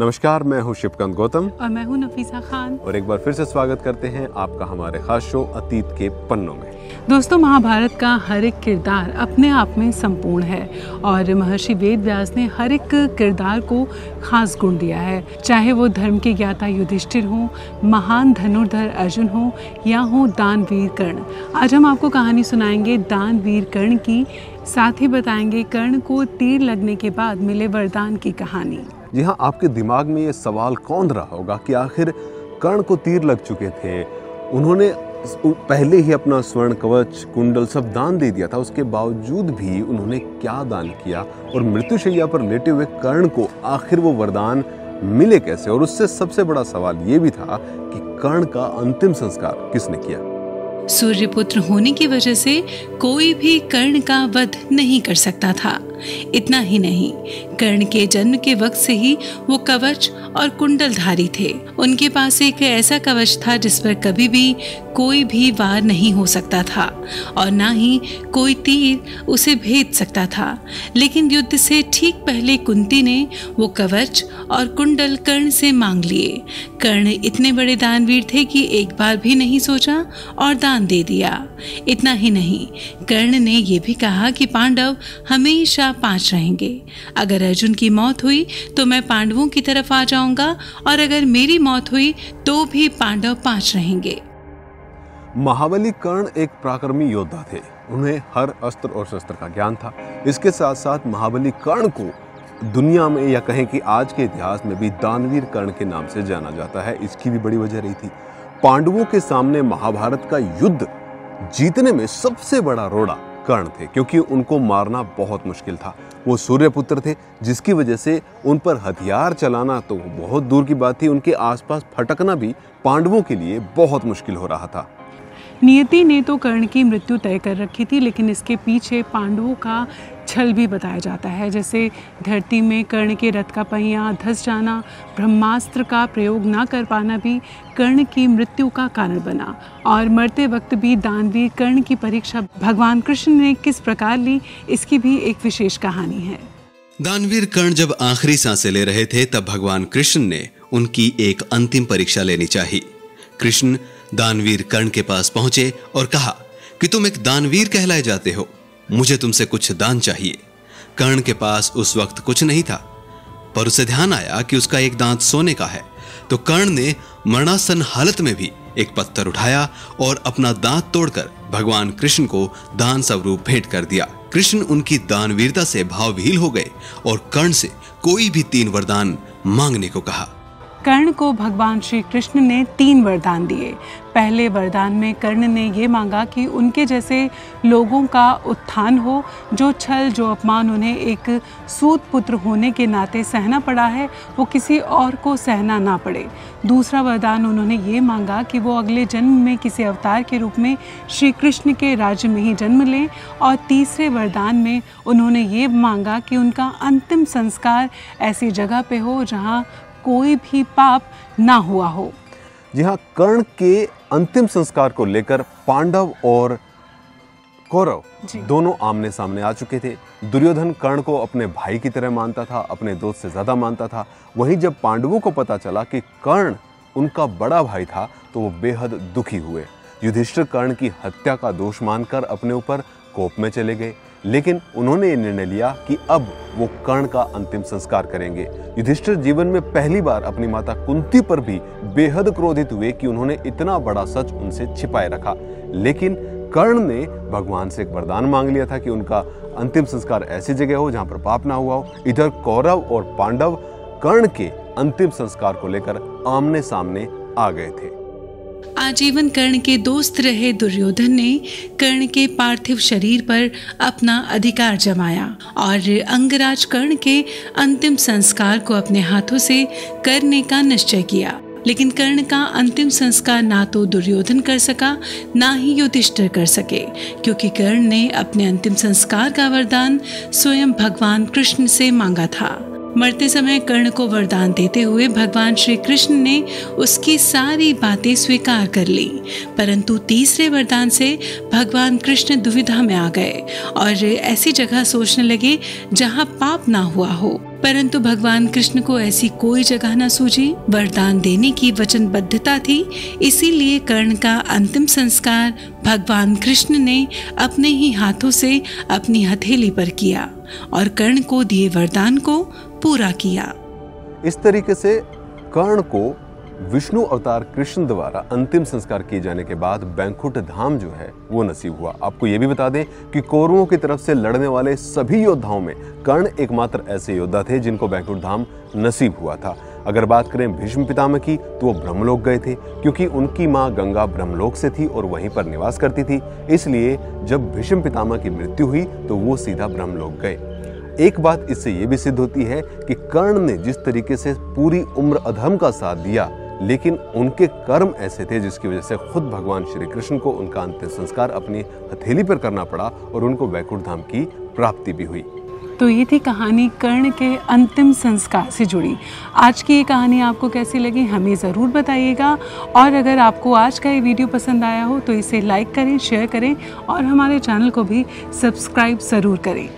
नमस्कार मैं हूँ शिवकांत गौतम। और मैं हूँ नफीसा खान। और एक बार फिर से स्वागत करते हैं आपका हमारे खास शो अतीत के पन्नों में। दोस्तों महाभारत का हर एक किरदार अपने आप में संपूर्ण है और महर्षि वेद व्यास ने हर एक किरदार को खास गुण दिया है। चाहे वो धर्म के ज्ञाता युधिष्ठिर हो महान धनुर्धर अर्जुन हो या हो दानवीर कर्ण। आज हम आपको कहानी सुनाएँगे दानवीर कर्ण की साथ ही बताएँगे कर्ण को तीर लगने के बाद मिले वरदान की कहानी। जी हाँ आपके दिमाग में ये सवाल कौन रहा होगा कि आखिर कर्ण को तीर लग चुके थे? उन्होंने पहले ही अपना स्वर्ण कवच, कुंडल सब दान दे दिया था। उसके बावजूद भी उन्होंने क्या दान किया? और मृत्युशैया पर लेटे हुए कर्ण को आखिर वो वरदान मिले कैसे? और उससे सबसे बड़ा सवाल ये भी था कि कर्ण का अंतिम संस्कार किसने किया? सूर्यपुत्र होने की वजह से कोई भी कर्ण का वध नहीं कर सकता था। इतना ही नहीं, कर्ण के जन्म के वक्त से ही वो कवच और कुंडलधारी थे। उनके पास एक ऐसा कवच था जिस पर कभी भी कोई भी वार नहीं हो सकता था, और ना ही कोई तीर उसे भेद सकता था। लेकिन युद्ध से ठीक पहले कुंती ने वो कवच और कुंडल कर्ण से मांग लिए। कर्ण इतने बड़े दानवीर थे कि एक बार भी नहीं सोचा और दान दे दिया। इतना ही नहीं, कर्ण ने यह भी कहा कि पांडव हमेशा पाँच रहेंगे। अगर अर्जुन की मौत हुई तो मैं पांडवों की तरफ़ आ जाऊँगा, और अगर मेरी मौत हुई तो भी पांडव पाँच रहेंगे। महाबली कर्ण एक प्राक्रमी योद्धा थे। उन्हें हर अस्त्र और शस्त्र का ज्ञान था। इसके साथ साथ महाबली कर्ण को दुनिया में या कहें कि आज के इतिहास में भी दानवीर कर्ण के नाम से जाना जाता है। इसकी भी बड़ी वजह रही थी। पांडवों के सामने महाभारत का युद्ध जीतने में सबसे बड़ा रोड़ा कर्ण थे, क्योंकि उनको मारना बहुत मुश्किल था। वो सूर्यपुत्र थे, जिसकी वजह से उन पर हथियार चलाना तो बहुत दूर की बात थी। उनके आसपास फटकना भी पांडवों के लिए बहुत मुश्किल हो रहा था। नियति ने तो कर्ण की मृत्यु तय कर रखी थी, लेकिन इसके पीछे पांडवों का छल भी बताया जाता है। जैसे धरती में कर्ण के रथ का पहिया धस जाना, ब्रह्मास्त्र का प्रयोग ना कर पाना भी कर्ण की मृत्यु का कारण बना। और मरते वक्त भी दानवीर कर्ण की परीक्षा भगवान कृष्ण ने किस प्रकार ली, इसकी भी एक विशेष कहानी है। दानवीर कर्ण जब आखिरी साँसें ले रहे थे, तब भगवान कृष्ण ने उनकी एक अंतिम परीक्षा लेनी चाहिए। कृष्ण दानवीर कर्ण के पास पहुँचे और कहा कि तुम एक दानवीर कहलाए जाते हो। मुझे तुमसे कुछ दान चाहिए। कर्ण के पास उस वक्त कुछ नहीं था, पर उसे ध्यान आया कि उसका एक दांत सोने का है। तो कर्ण ने मरणासन हालत में भी एक पत्थर उठाया और अपना दांत तोड़कर भगवान कृष्ण को दान स्वरूप भेंट कर दिया। कृष्ण उनकी दानवीरता से भावहील हो गए और कर्ण से कोई भी तीन वरदान मांगने को कहा। कर्ण को भगवान श्री कृष्ण ने तीन वरदान दिए। पहले वरदान में कर्ण ने ये मांगा कि उनके जैसे लोगों का उत्थान हो, जो छल, जो अपमान, उन्हें एक सूत पुत्र होने के नाते सहना पड़ा है, वो किसी और को सहना ना पड़े। दूसरा वरदान उन्होंने ये मांगा कि वो अगले जन्म में किसी अवतार के रूप में श्री कृष्ण के राज्य में ही जन्म लें। और तीसरे वरदान में उन्होंने ये मांगा कि उनका अंतिम संस्कार ऐसी जगह पे हो जहाँ कोई भी पाप ना हुआ हो। जी हाँ कर्ण के अंतिम संस्कार को लेकर पांडव और कौरव दोनों आमने सामने आ चुके थे। दुर्योधन कर्ण को अपने भाई की तरह मानता था अपने दोस्त से ज़्यादा मानता था। वहीं जब पांडवों को पता चला कि कर्ण उनका बड़ा भाई था तो वो बेहद दुखी हुए। युधिष्ठिर कर्ण की हत्या का दोष मानकर अपने ऊपर कोप में चले गए। लेकिन उन्होंने ये निर्णय लिया कि अब वो कर्ण का अंतिम संस्कार करेंगे। युधिष्ठिर जीवन में पहली बार अपनी माता कुंती पर भी बेहद क्रोधित हुए कि उन्होंने इतना बड़ा सच उनसे छिपाए रखा। लेकिन कर्ण ने भगवान से एक वरदान मांग लिया था कि उनका अंतिम संस्कार ऐसी जगह हो जहाँ पर पाप ना हुआ हो। इधर कौरव और पांडव कर्ण के अंतिम संस्कार को लेकर आमने सामने आ गए थे। आजीवन कर्ण के दोस्त रहे दुर्योधन ने कर्ण के पार्थिव शरीर पर अपना अधिकार जमाया और अंगराज कर्ण के अंतिम संस्कार को अपने हाथों से करने का निश्चय किया। लेकिन कर्ण का अंतिम संस्कार ना तो दुर्योधन कर सका, ना ही युधिष्ठिर कर सके, क्योंकि कर्ण ने अपने अंतिम संस्कार का वरदान स्वयं भगवान कृष्ण से मांगा था। मरते समय कर्ण को वरदान देते हुए भगवान श्री कृष्ण ने उसकी सारी बातें स्वीकार कर ली। परंतु तीसरे वरदान से भगवान कृष्ण दुविधा में आ गए और ऐसी जगह सोचने लगे जहाँ पाप ना हुआ हो। परंतु भगवान कृष्ण को ऐसी कोई जगह न सूझी। वरदान देने की वचनबद्धता थी। इसीलिए कर्ण का अंतिम संस्कार भगवान कृष्ण ने अपने ही हाथों से अपनी हथेली पर किया और कर्ण को दिए वरदान को पूरा किया। इस तरीके से कर्ण को विष्णु अवतार कृष्ण द्वारा अंतिम संस्कार किए जाने के बाद बैंकुट धाम जो है, वो नसीब हुआ। आपको ये भी बता दें कि कौरवों की तरफ़ से लड़ने वाले सभी योद्धाओं में कर्ण एकमात्र ऐसे योद्धा थे जिनको बैंकुट धाम नसीब हुआ था। अगर बात करें भीष्म पितामह की तो वो ब्रह्मलोक गए थे, क्योंकि उनकी माँ गंगा ब्रह्मलोक से थी और वहीं पर निवास करती थी। इसलिए जब भीष्म पितामह की मृत्यु हुई तो वो सीधा ब्रह्मलोक गए। एक बात इससे यह भी सिद्ध होती है कि कर्ण ने जिस तरीके से पूरी उम्र अधर्म का साथ दिया, लेकिन उनके कर्म ऐसे थे जिसकी वजह से खुद भगवान श्री कृष्ण को उनका अंतिम संस्कार अपनी हथेली पर करना पड़ा और उनको वैकुंठ धाम की प्राप्ति भी हुई। तो ये थी कहानी कर्ण के अंतिम संस्कार से जुड़ी। आज की ये कहानी आपको कैसी लगी, हमें ज़रूर बताइएगा। और अगर आपको आज का ये वीडियो पसंद आया हो तो इसे लाइक करें, शेयर करें और हमारे चैनल को भी सब्सक्राइब ज़रूर करें।